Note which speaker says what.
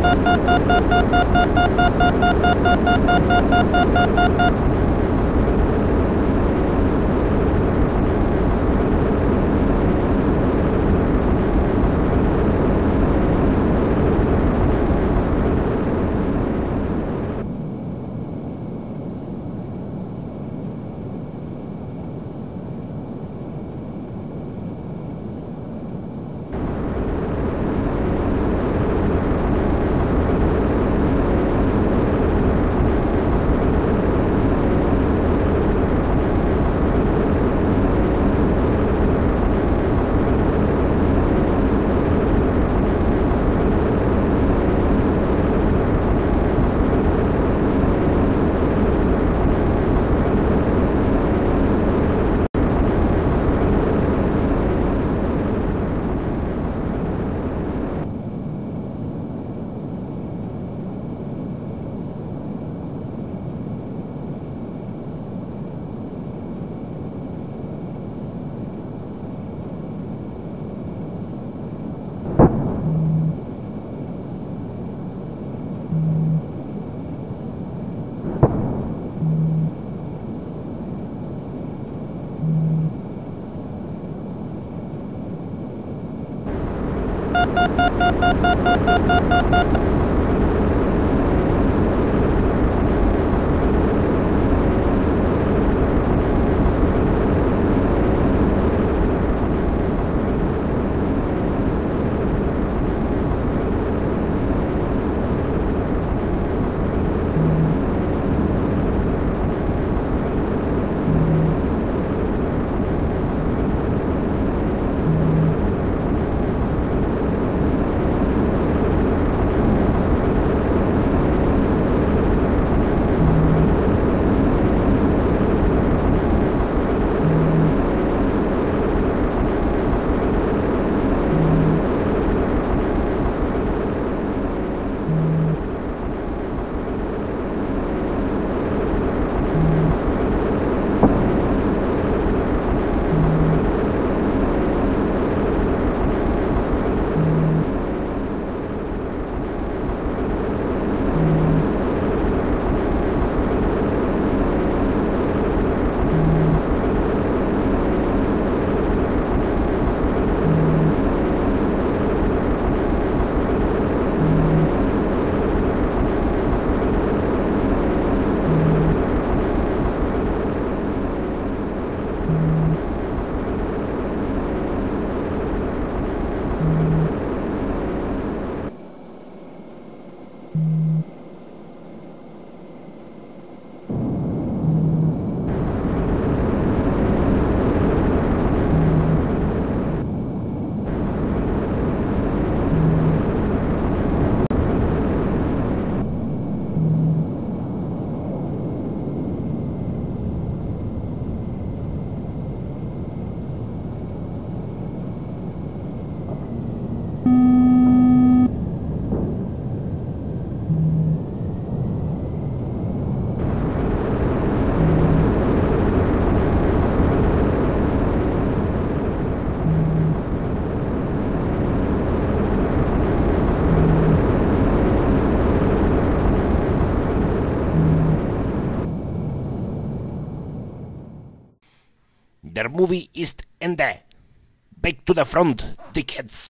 Speaker 1: Thank you. ハハハハ Thank you. Der movie ist Ende. Back to the front, dickheads.